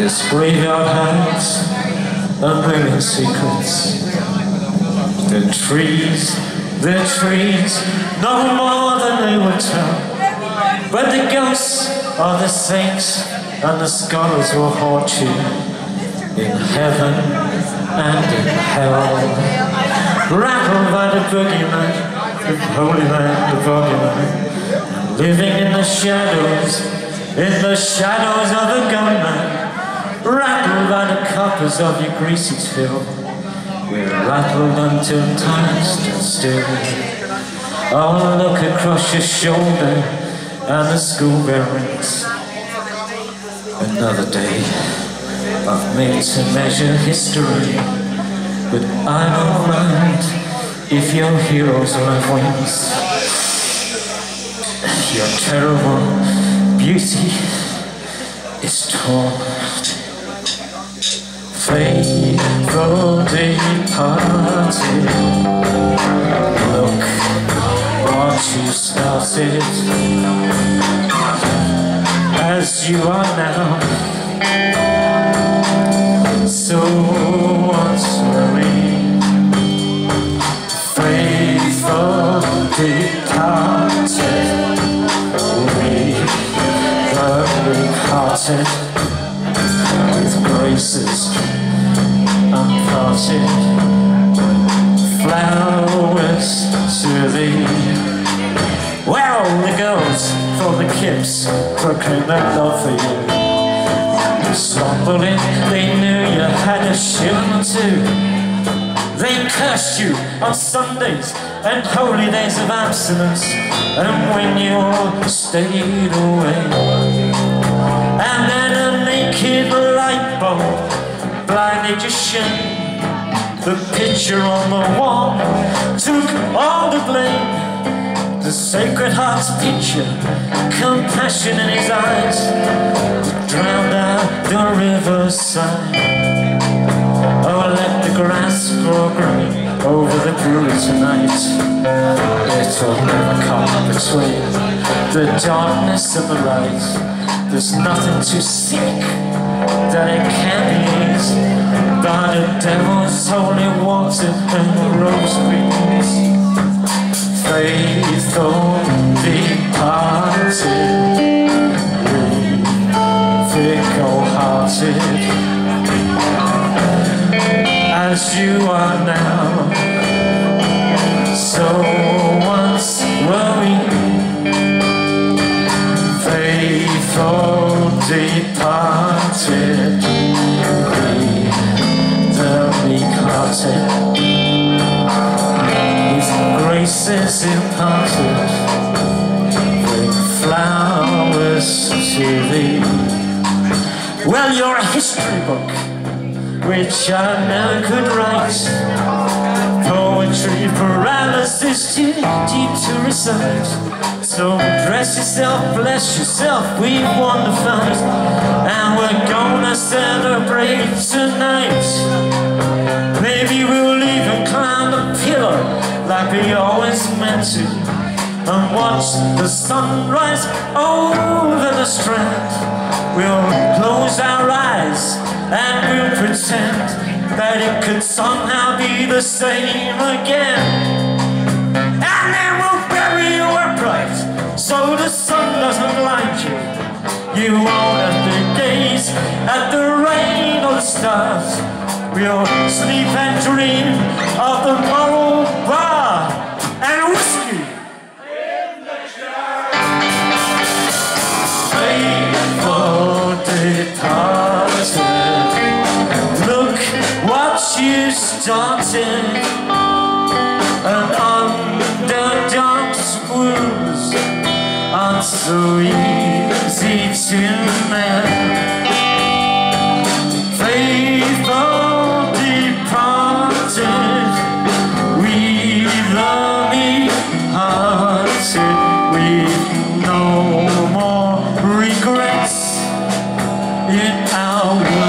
This graveyard a million secrets. The trees, the trees, no more than they would tell. But the ghosts of the saints and the scholars will haunt you in heaven and in hell. Rattled by the boogeyman, the holy man, the boogeyman, living in the shadows, in the shadows of the gunman. Rattled by the coppers of your greasy till. We're rattled until time stands still. Oh, look across your shoulder and the school bell rings. Another day I've made to measure history, but I don't mind if your heroes have wings. Your terrible beauty is torn. Faithful departed, look what you started as you are now. So what's worry? Faithful departed, we the weak-hearted with graces thee. Well, the girls from the Kips proclaim their love for you. Stumbling, they knew you had a shilling or two. They cursed you on Sundays and holy days of abstinence, and when you stayed away. And then a naked light bulb blinded your shame. The picture on the wall The Sacred Heart's picture, compassion in his eyes, drowned out the riverside. Oh, let the grass grow green over the brewery tonight. It'll never come between the darkness and the light. There's nothing too sick that it can't be eased by the devil's holy water and the we fickle-hearted, as you are now. So once were we faithful departed, we the weak-hearted graces imparted Bring flowers to thee. Well, you're a history book Which I never could write. Poetry paralysis too deep to recite. So dress yourself, bless yourself, we've won the fight. And we're gonna celebrate tonight. Maybe we'll even climb a pillar like meant to And watch the sunrise over the strand. We'll close our eyes and we'll pretend That it could somehow be the same again. And then we'll bury you upright So the sun doesn't blind you. You won't have to gaze at the rain or the stars. We'll sleep and dream of the moral you started. An underdog's wounds aren't so easy to mend. With no more regrets in out.